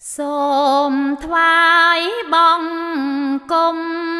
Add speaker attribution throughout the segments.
Speaker 1: xồm thoái bong cung.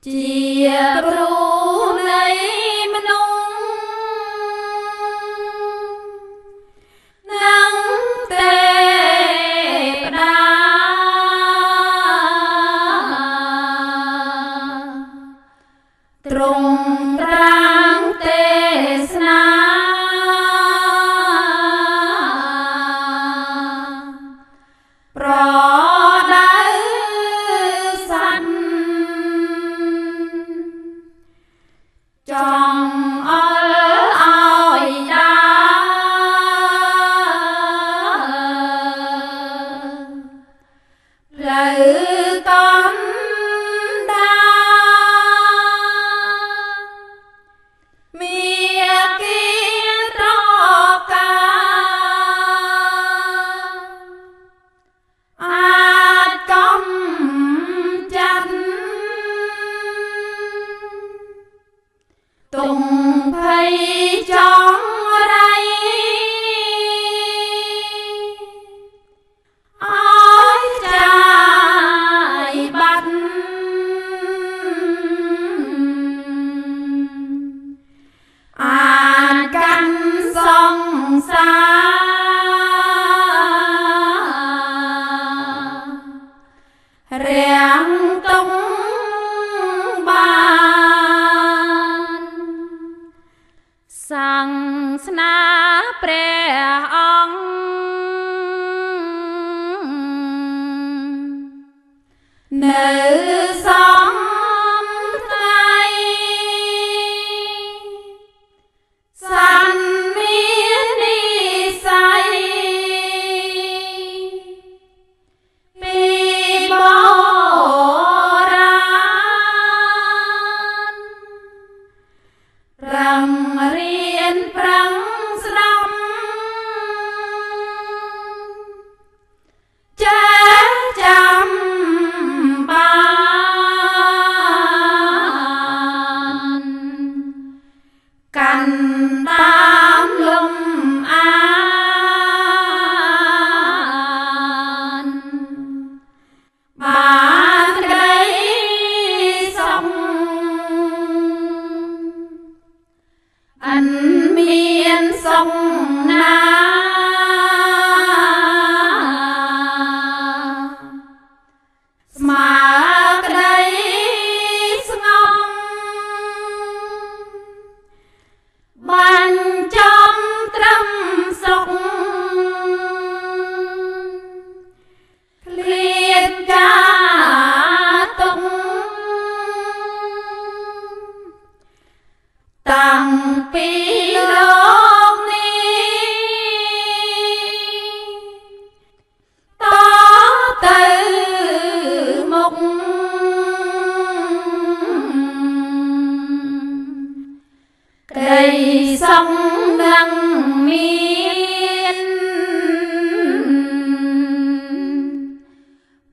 Speaker 1: Dear ស្នាព្រះអង្គនៅស ដីសំនឹងមាន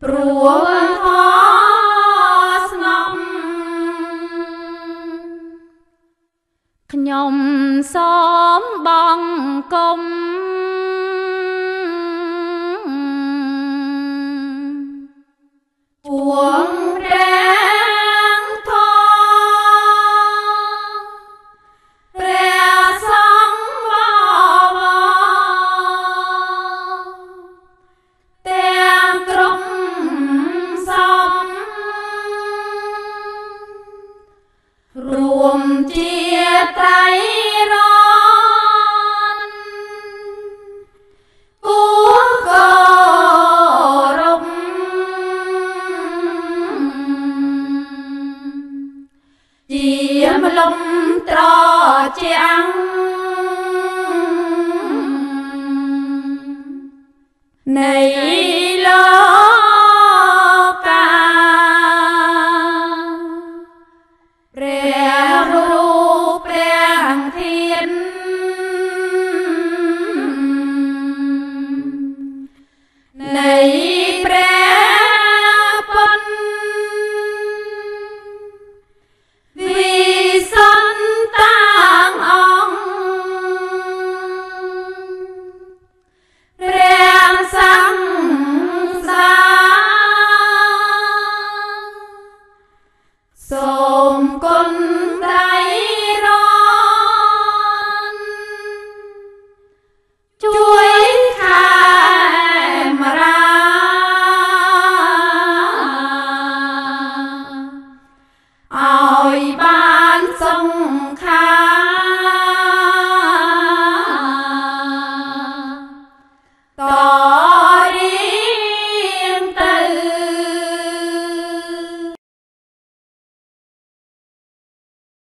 Speaker 1: ព្រោះធស្នំខ្ញុំសូមបងគុំ រួមជាត្រៃរនគូករំជាមលំត្រជាអង្គនៃ